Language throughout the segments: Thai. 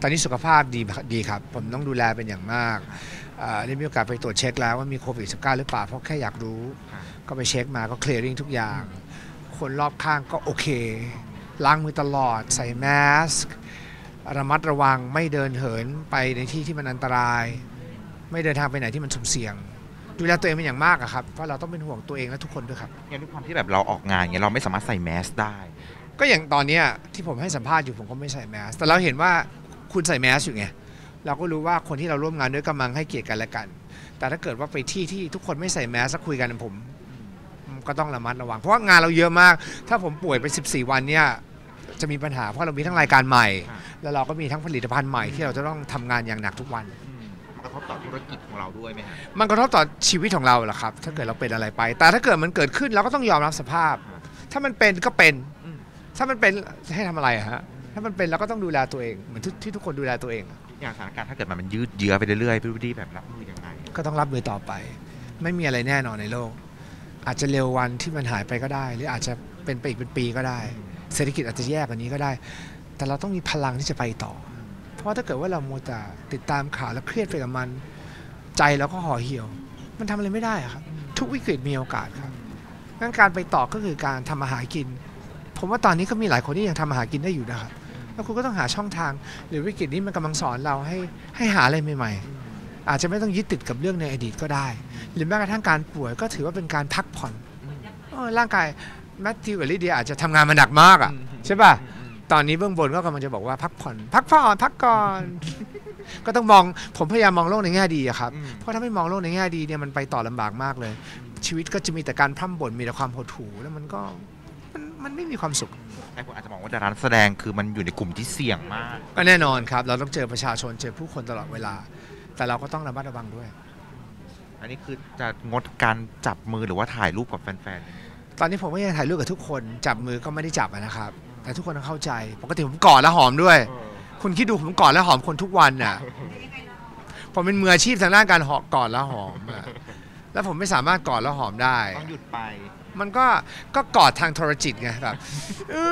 ตอนนี้สุขภาพดีดีครับ ผมต้องดูแลเป็นอย่างมากเอ่อได้มีโอกาสไปตรวจเช็คแล้วว่ามีโควิด -19 หรือเปล่า เพราะแค่อยากรู้ครับก็ไปเช็คมาก็เคลียร์ริงทุกอย่าง คนรอบข้างก็โอเค ล้างมือตลอด ใส่แมสระมัดระวังไม่เดินเหินไปในที่ที่มันอันตราย ไม่เดินทางไปไหนที่มันสุ่มเสี่ยงดูแลตัวเองเป็นอย่างมากอะครับ เพราะเราต้องเป็นห่วงตัวเองและทุกคนด้วยครับอย่างด้วยความที่แบบเราออกงานเงี้ยเราไม่สามารถใส่แมสได้ ก็อย่างตอนเนี้ยที่ผมให้สัมภาษณ์อยู่ผมก็ไม่ใส่แมส แต่เราเห็นว่า คุณใส่แมสอยู่ไงเราก็รู้ว่าคนที่เราร่วมงานด้วยกำลังให้เกียรติกันและกัน แต่ถ้าเกิดว่าไปที่ที่ทุกคนไม่ใส่แมสแล้วคุยกันผม ก็ต้องระมัดระวัง เพราะว่างานเราเยอะมาก ถ้าผมป่วยไป 14 วันเนี่ยจะมีปัญหา เพราะเรามีทั้งรายการใหม่ครับแล้วเราก็มีทั้งผลิตภัณฑ์ใหม่ที่เราจะต้องทำงานอย่างหนักทุกวันมันกระทบต่อธุรกิจของเราด้วยไหมฮะมันกระทบต่อชีวิตของเราแหละครับ ถ้าเกิดเราเป็นอะไรไป แต่ถ้าเกิดมันเกิดขึ้นเราก็ต้องยอมรับสภาพครับถ้ามันเป็นก็เป็นอืมถ้ามันเป็นจะให้ทำอะไรอะฮะ ถ้ามันเป็นเราก็ต้องดูแลตัวเองเหมือนที่ที่ทุกคนดูแลตัวเอง อย่างสถานการณ์ถ้าเกิดมันยืดเยื้อไปเรื่อยๆพี่วูดดี้แบบรับมือยังไง ก็ต้องรับมือต่อไป ไม่มีอะไรแน่นอนในโลก อาจจะเร็ววันที่มันหายไปก็ได้ หรืออาจจะเป็นไปอีกเป็นปีก็ได้ เศรษฐกิจอาจจะแย่กว่านี้ก็ได้ แต่เราต้องมีพลังที่จะไปต่อ เพราะว่าถ้าเกิดว่าเราโมวแต่ติดตามข่าวแล้วเครียดไปกับมัน ใจเราก็ห่อเหี่ยว มันทำอะไรไม่ได้อะครับ ทุกวิกฤตมีโอกาสครับงั้นการไปต่อก็คือการทำอาหารกิน ผมว่าตอนนี้ก็มีหลายคนที่ยังทำอาหารกินได้อยู่นะครับ แล้วคุณก็ต้องหาช่องทาง หรือวิกฤตนี้มันกำลังสอนเราให้ให้หาอะไรใหม่ ๆ อาจจะไม่ต้องยึดติดกับเรื่องในอดีตก็ได้ หรือแม้กระทั่งการป่วยก็ถือว่าเป็นการพักผ่อนเออร่างกายแมทธิวกับลิเดียอาจจะทำงานมาหนักมากอะใช่ป่ะตอนนี้เบื้องบนก็กำลังจะบอกว่าพักผ่อน พักผ่อนพักก่อน ก็ต้องมองผมพยายามมองโลกในแง่ดีอะครับอืมเพราะถ้าไม่มองโลกในแง่ดีเนี่ยมันไปต่อลำบากมากเลย ชีวิตก็จะมีแต่การพร่ำบ่นมีแต่ความหดหู่แล้วมันก็ มันมันไม่มีความสุขหลายคนอาจจะมองว่าดารานักแสดงคือมันอยู่ในกลุ่มที่เสี่ยงมากก็แน่นอนครับ เราต้องเจอประชาชนเจอผู้คนตลอดเวลา แต่เราก็ต้องระมัดระวังด้วย อันนี้คือจะงดการจับมือหรือว่าถ่ายรูปกับแฟนตอนนี้ผมก็ยังถ่ายรูปกับทุกคน จับมือก็ไม่ได้จับอะนะครับ แต่ทุกคนต้องเข้าใจปกติผมกอดแล้วหอมด้วยๆคุณคิดดูผมกอดแล้วหอมคนทุกวันน่ะผมเป็นมืออาชีพทางด้านการหอมกอดแล้วหอมอะแล้วผมไม่สามารถกอดแล้วหอมได้ต้องหยุดไป มันก็ก็กอดทางโทรจิตไงแบบอื้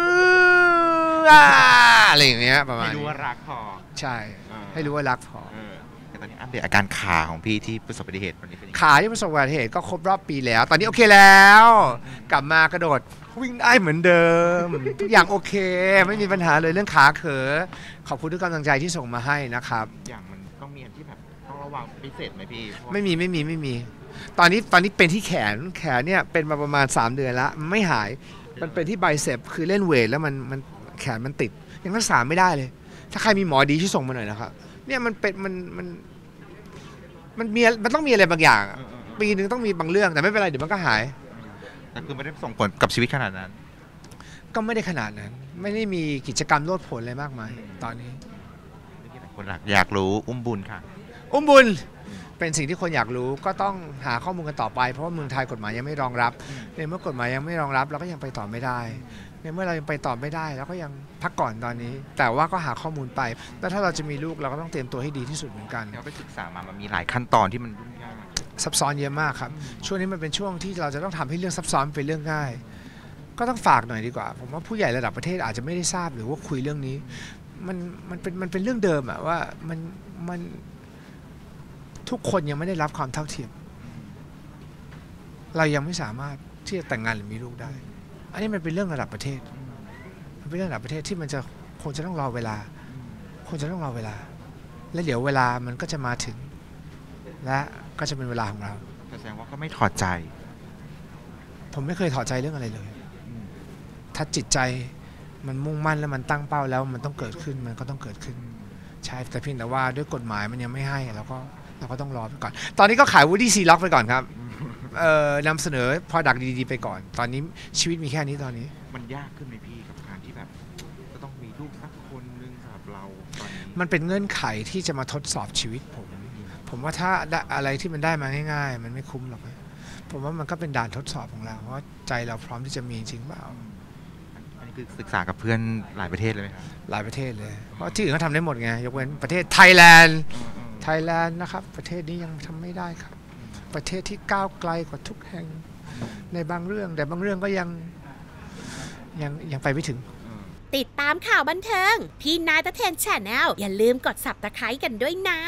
ออ่าอะไรอย่างเงี้ยประมาณให้รู้นี้ว่ารักพอ ใช่เออให้รู้ว่ารักพอเออแต่ตอนนี้อัปเดตอาการขาของพี่ที่ประสบอุบัติเหตุวันนี้เป็นยังไงขาที่ประสบอุบัติเหตุก็ครบรอบปีแล้ว ตอนนี้โอเคแล้ว กลับมากระโดดวิ่งได้เหมือนเดิม ทุกอย่างโอเค ไม่มีปัญหาเลยเรื่องขาเขอขอบคุณทุกกำลังใจที่ส่งมาให้นะครับ อย่างมันต้องมีอันที่แบบต้องระวังพิเศษไหมพี่เพราะว่าไม่มีไม่มีไม่มี ตอนนี้ตอนนี้เป็นที่แขนแขนเนี่ยเป็นมาประมาณ 3 เดือนแล้วมันไม่หายมันเป็นที่ไบเซปคือเล่นเวทแล้วมันมันแขนมันติด ยังรักษาไม่ได้เลย ถ้าใครมีหมอดีที่ส่งมาหน่อยนะครับเนี่ยมันเป็นมันมันมันมีมันต้องมีอะไรบางอย่างอะเออเออเออปีหนึ่งต้องมีบางเรื่องแต่ไม่เป็นไรเดี๋ยวมันก็หาย แต่คือไม่ได้ส่งผลกับชีวิตขนาดนั้น ก็ไม่ได้ขนาดนั้น ไม่ได้มีกิจกรรมโลดโผนอะไรมากมาย ตอนนี้นี่หลายคนอยากรู้อุ้มบุญค่ะ อุ้มบุญ เป็นสิ่งที่คนอยากรู้ก็ต้องหาข้อมูลกันต่อไป เพราะว่าเมืองไทยกฎหมายยังไม่รองรับอืมในเมื่อกฎหมายยังไม่รองรับเราก็ยังไปต่อไม่ได้ในเมื่อเรายังไปต่อไม่ได้เราก็ยังพักก่อนตอนนี้ แต่ว่าก็หาข้อมูลไปแล้วถ้าเราจะมีลูกเราก็ต้องเตรียมตัวให้ดีที่สุดเหมือนกันเราไปศึกษามามันมีหลายขั้นตอนที่มันยุ่งยากซับซ้อนเยอะมากครับ ช่วงนี้มันเป็นช่วงที่เราจะต้องทำให้เรื่องซับซ้อนเป็นเรื่องง่าย ก็ต้องฝากหน่อยดีกว่า ผมว่าผู้ใหญ่ระดับประเทศอาจจะไม่ได้ทราบหรือว่าคุยเรื่องนี้ มันมันเป็นมันเป็นเรื่องเดิมอะว่ามันมัน ทุกคนยังไม่ได้รับความเท่าเทียม เรายังไม่สามารถที่จะแต่งงานหรือมีลูกได้ อันนี้มันเป็นเรื่องระดับประเทศ มันเป็นเรื่องระดับประเทศที่มันจะคงจะต้องรอเวลา คงจะต้องรอเวลา และเดี๋ยวเวลามันก็จะมาถึง และก็จะเป็นเวลาของเรา แสดงว่าก็ไม่ถอดใจ ผมไม่เคยถอดใจเรื่องอะไรเลย ถ้าจิตใจมันมุ่งมั่นแล้วมันตั้งเป้าแล้วมันต้องเกิดขึ้นมันก็ต้องเกิดขึ้น ใช่แต่เพียงแต่ว่าด้วยกฎหมายมันยังไม่ให้เราก็ เราก็ต้องรอไปก่อน ตอนนี้ก็ขาย Woody C Lock ไปก่อนครับเอ่อนำเสนอ Product ดีๆ ไปก่อน ตอนนี้ชีวิตมีแค่นี้ตอนนี้ มันยากขึ้นไหมพี่กับการที่แบบจะต้องมีลูกสักคนนึงสำหรับเราตอนนี้มันเป็นเงื่อนไขที่จะมาทดสอบชีวิตผม ผมว่าถ้าได้อะไรที่มันได้มาง่าย ๆ มันไม่คุ้มหรอกนะผมว่ามันก็เป็นด่านทดสอบของเราว่าใจเราพร้อมที่จะมีจริงเปล่า อันนี้คือศึกษากับเพื่อนหลายประเทศเลยไหมครับ หลายประเทศเลย เพราะที่อื่นเขาทำได้หมดไง ยกเว้นประเทศไทยแลนด์ ไทยแลนด์นะครับ ประเทศนี้ยังทำไม่ได้ครับ ประเทศที่ก้าวไกลกว่าทุกแห่งในบางเรื่อง แต่บางเรื่องก็ยังยังยังไปไม่ถึงติดตามข่าวบันเทิง ที่นายตะเทนแชนแนลอย่าลืมกด subscribe กันด้วยนะ